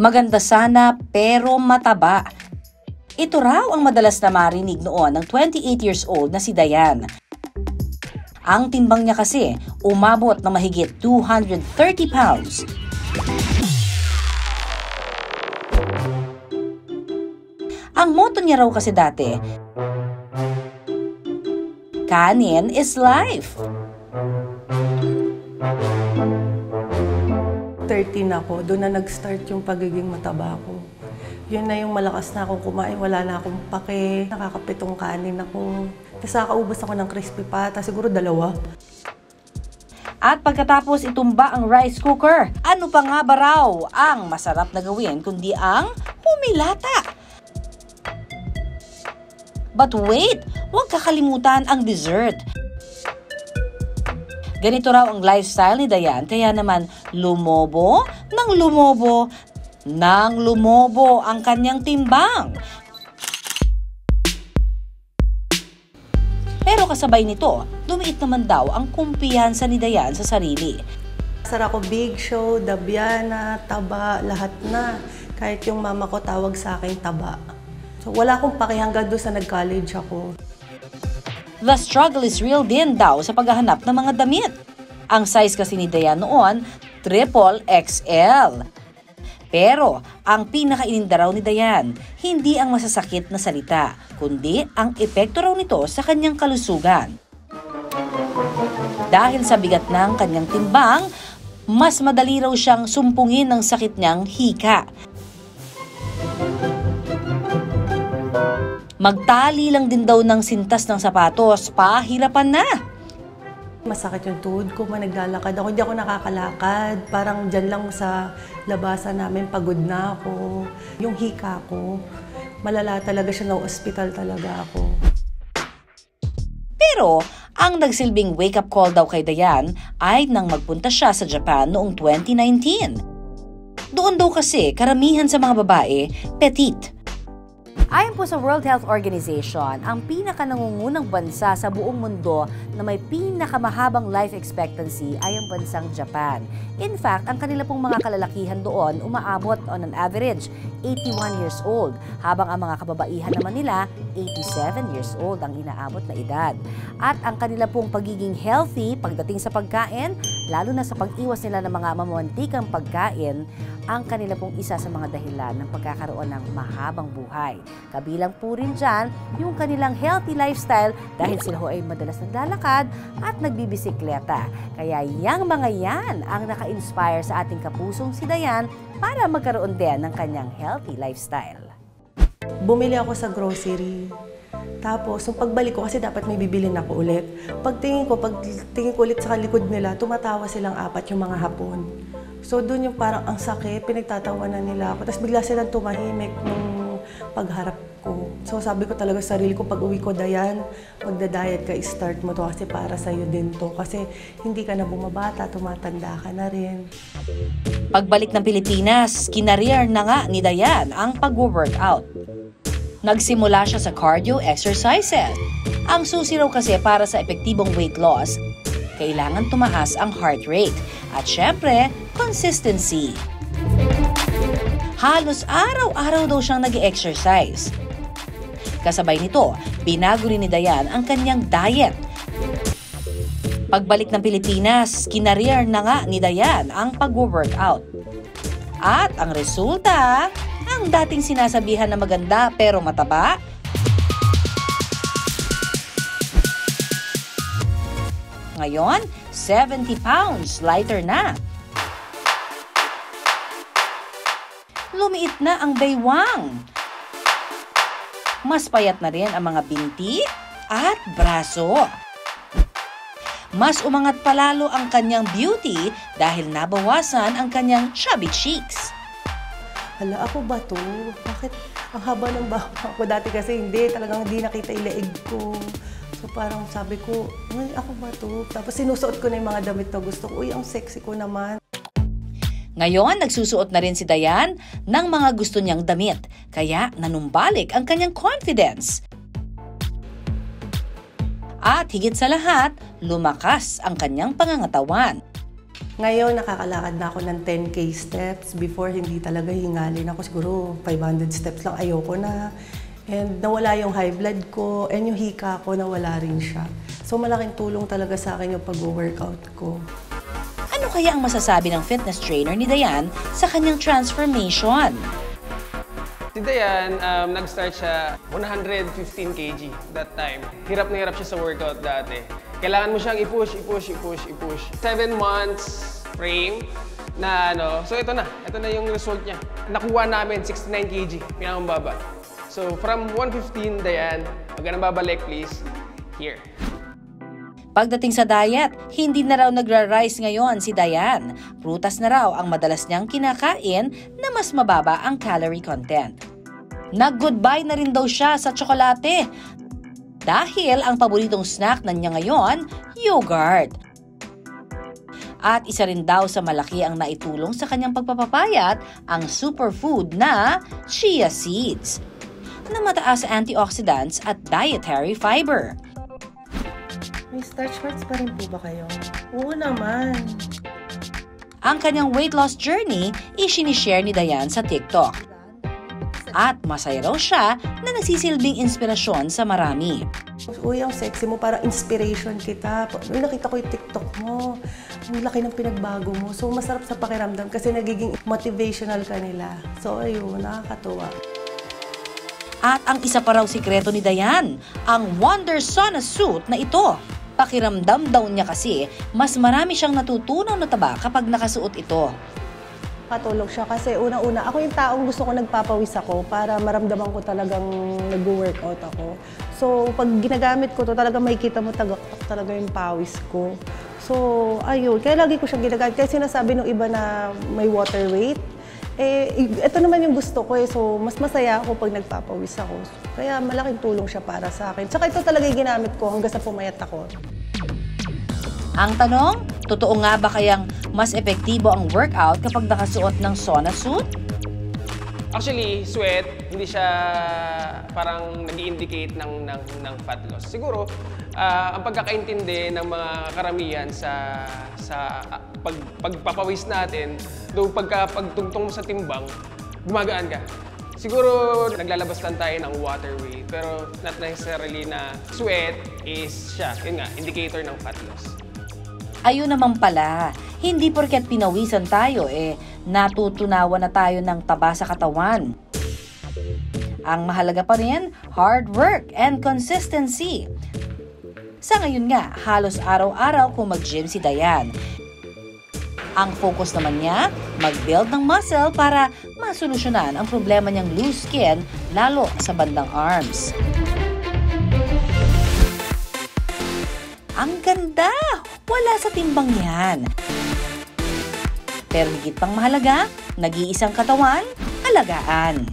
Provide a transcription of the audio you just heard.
Maganda sana pero mataba. Ito raw ang madalas na marinig noon ng 28 years old na si Dayan. Ang timbang niya kasi umabot na mahigit 230 pounds. Ang motto niya raw kasi dati, Kanin is life. 13 ako, doon na nag-start yung pagiging mataba ko. Yun na yung malakas na akong kumain, wala na akong pake, nakakapitong kanin ako. Tapos nakakaubos ako ng crispy pata, siguro dalawa. At pagkatapos itumba ang rice cooker, ano pa nga ba raw ang masarap na gawin kundi ang humilata? But wait, huwag kakalimutan ang dessert. Ganito raw ang lifestyle ni Dayan, kaya naman lumobo ng lumobo ng lumobo ang kanyang timbang. Pero kasabay nito, lumiit naman daw ang kumpiyansa ni Dayan sa sarili. Sara ko big show, dabyana, taba, lahat na. Kahit yung mama ko tawag sa akin taba. So wala akong pakihanggan doon sa nag-college ako. The struggle is real din daw sa paghahanap ng mga damit. Ang size kasi ni Dayan noon, triple XL. Pero ang pinakaininda raw ni Dayan, hindi ang masasakit na salita, kundi ang epekto raw nito sa kanyang kalusugan. Dahil sa bigat ng kanyang timbang, mas madali raw siyang sumpungin ng sakit niyang hika. Magtali lang din daw ng sintas ng sapatos, pahirapan na. Masakit yung tuhod ko, man naglalakad ako. Hindi ako nakakalakad. Parang dyan lang sa labasan namin, pagod na ako. Yung hika ko, malala talaga siya, na ospital talaga ako. Pero ang nagsilbing wake-up call daw kay Dayan ay nang magpunta siya sa Japan noong 2019. Doon daw kasi karamihan sa mga babae petite Ayon po sa World Health Organization, ang pinakanangungunang bansa sa buong mundo na may pinakamahabang life expectancy ay ang bansang Japan. In fact, ang kanila pong mga kalalakihan doon umaabot on an average 81 years old, habang ang mga kababaihan naman nila 87 years old ang inaabot na edad. At ang kanila pong pagiging healthy pagdating sa pagkain, lalo na sa pag-iwas nila ng mga mamantikang pagkain, ang kanila pong isa sa mga dahilan ng pagkakaroon ng mahabang buhay. Kabilang po rin dyan yung kanilang healthy lifestyle dahil sila ho ay madalas naglalakad at nagbibisikleta. Kaya yang mga yan ang naka-inspire sa ating kapusong si Dayan para magkaroon din ng kanyang healthy lifestyle. Bumili ako sa grocery. Tapos, yung pagbalik ko, kasi dapat may bibilin ako ulit. Pagtingin ko, pagtingin ko ulit sa likod nila, tumatawa silang apat yung mga hapon. So, doon yung parang ang sakit, pinagtatawanan nila ako. Tapos bigla silang tumahimik nung pagharap ko. So, sabi ko talaga sa sarili ko, pag uwi ko, Dayan, magda-diet ka, start mo to kasi para sa'yo din to. Kasi hindi ka na bumabata, tumatanda ka na rin. Pagbalik ng Pilipinas, kinareer na nga ni Dayan ang pag-workout. Nagsimula siya sa cardio exercises. Ang susi raw kasi para sa epektibong weight loss, kailangan tumaas ang heart rate at syempre, consistency. Halos araw-araw daw siyang nag exercise Kasabay nito, binago rin ni Dayan ang kanyang diet. Pagbalik ng Pilipinas, kinareer na nga ni Dayan ang pag-workout. At ang resulta, ang dating sinasabihan na maganda pero mataba, Ngayon, 70 pounds lighter na. Lumiit na ang baywang. Mas payat na rin ang mga binti at braso. Mas umangat palalo ang kanyang beauty dahil nabawasan ang kanyang chubby cheeks. Hala, ako ba to? Bakit ang haba ng baho ako? Dati kasi hindi, talagang hindi nakita leeg ko. So parang sabi ko, ay ako ba to? Tapos sinusuot ko na yung mga damit na gusto ko. Uy, ang sexy ko naman. Ngayon, nagsusuot na rin si Dayan ng mga gusto niyang damit. Kaya nanumbalik ang kanyang confidence. At higit sa lahat, lumakas ang kanyang pangangatawan. Ngayon, nakakalakad na ako ng 10K steps. Before, hindi talaga hingalin ako. Siguro 500 steps lang. Ayoko na. And nawala yung high blood ko. And yung hika ko, nawala rin siya. So malaking tulong talaga sa akin yung pag-workout ko. Ano kaya ang masasabi ng fitness trainer ni Dayan sa kanyang transformation? Si Dayan, um, nag-start siya 115 kg that time. Hirap na hirap siya sa workout dati. Kailangan mo siyang i-push, i-push, i-push, i-push. Seven months frame na ano. So ito na, ito na yung result niya. Nakuha namin 69 kg, pinakambaba. So from 115, Dayan, huwag ka babalik please. Here. Pagdating sa diet, hindi na raw nagra-rice ngayon si Dayan. Prutas na raw ang madalas niyang kinakain na mas mababa ang calorie content. Nag-goodbye na rin daw siya sa tsokolate. Dahil ang paboritong snack na niya ngayon, yogurt. At isa rin daw sa malaki ang naitulong sa kanyang pagpapapayat ang superfood na chia seeds na mataas sa antioxidants at dietary fiber. May starch marks pa rin po ba kayo? Oo naman. Ang kanyang weight loss journey isinishare ni Dayan sa TikTok. At masaya raw siya na nagsisilbing inspirasyon sa marami. Uy, ang sexy mo, para inspiration kita. Uy, nakita ko yung TikTok mo. Ang laki ng pinagbago mo. So, masarap sa pakiramdam kasi nagiging motivational ka nila. So, ayun, nakakatuwa. At ang isa pa raw sikreto ni Dayan, ang Wonder Sauna suit na ito. Pakiramdam daw niya kasi mas marami siyang natutunaw na taba kapag nakasuot ito. Patulog siya kasi una-una, ako yung taong gusto ko nagpapawis ako para maramdaman ko talagang nag-workout ako. So, pag ginagamit ko to, talaga makikita mo tagaktak talaga yung pawis ko. So, ayun. Kaya lagi ko siyang ginagamit. Kaya sinasabi ng iba na may water weight. Eh, ito naman yung gusto ko eh. So, mas masaya ako pag nagpapawis ako. Kaya malaking tulong siya para sa akin. Tsaka ito talaga yung ginamit ko hanggang sa pumayat ako. Ang tanong, totoo nga ba kayang mas epektibo ang workout kapag nakasuot ng sauna suit? Actually, sweat, hindi siya parang nag indicate ng, ng, ng fat loss. Siguro, ah, ang pagkakaintindi ng mga karamihan sa, sa ah, pag, pagpapawis natin, though pagka pagtungtong mo sa timbang, gumagaan ka. Siguro, naglalabas lang tayo ng water weight, pero not necessarily na sweat is siya, yun nga, indicator ng fat loss. Ayun naman pala, hindi porket pinawisan tayo eh, natutunawan na tayo ng taba sa katawan. Ang mahalaga pa rin, hard work and consistency. Sa ngayon nga, halos araw-araw kung mag-gym si Dayan. Ang focus naman niya, mag-build ng muscle para masolusyonan ang problema niyang loose skin lalo sa bandang arms. Ang ganda! Wala sa timbang yan. Pero higit pang mahalaga, nag-iisang katawan, alagaan.